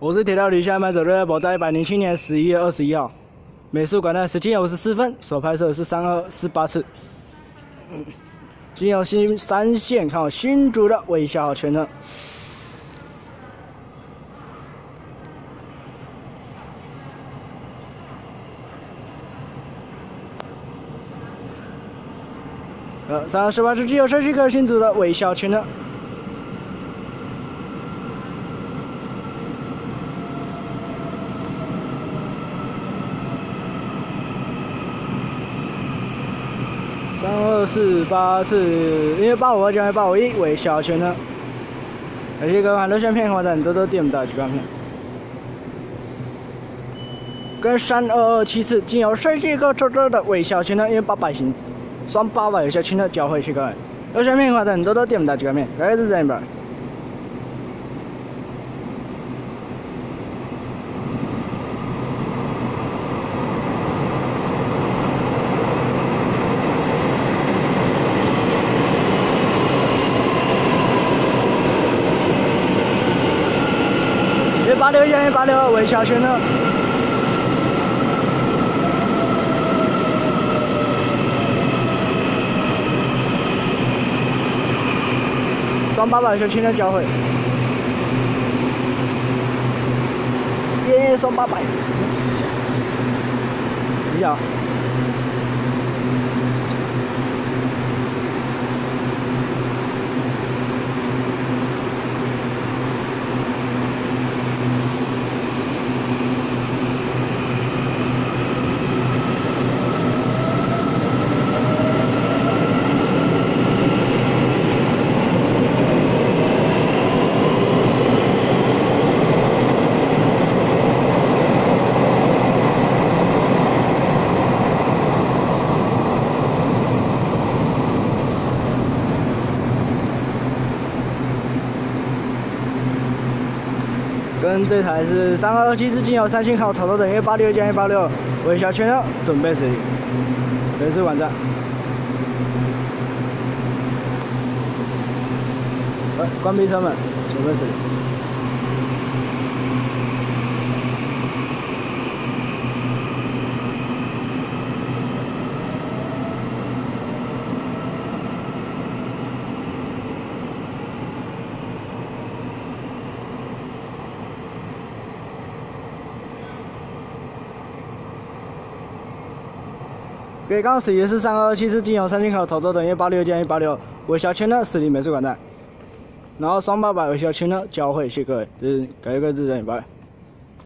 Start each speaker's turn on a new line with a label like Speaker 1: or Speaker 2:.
Speaker 1: 我是铁道旅下麦走的宝，在一百零七年十一月二十一号，美术馆的十七点五十四分所拍摄的是三二四八次。经由新三线看新竹的微笑全程。呃，三二十八次经由山西克新竹的微笑全程。三二四八四，因为八五二加八五一为小圈呢。而且跟很多相片发展都都点不到几张片。跟三二二七四仅有设计个车车的尾小圈呢，因为八百型双八百有小圈的交汇器个，有相片发展都都点不到几张片，还是这样吧。八六幺一八六二为小圈呢，双八百小圈的交汇，耶双八百，比较。跟这台是三二二七四经由三星号操作等于八六加一八六微小圈了，准备驶离，人事网站。来，关闭车门，准备驶离。给刚驶离是三二七四金阳三金口操作等于八六减一八六微小圈的驶离美术馆站，然后双八百微小圈的交汇谢各位，就是改一个字，再拜。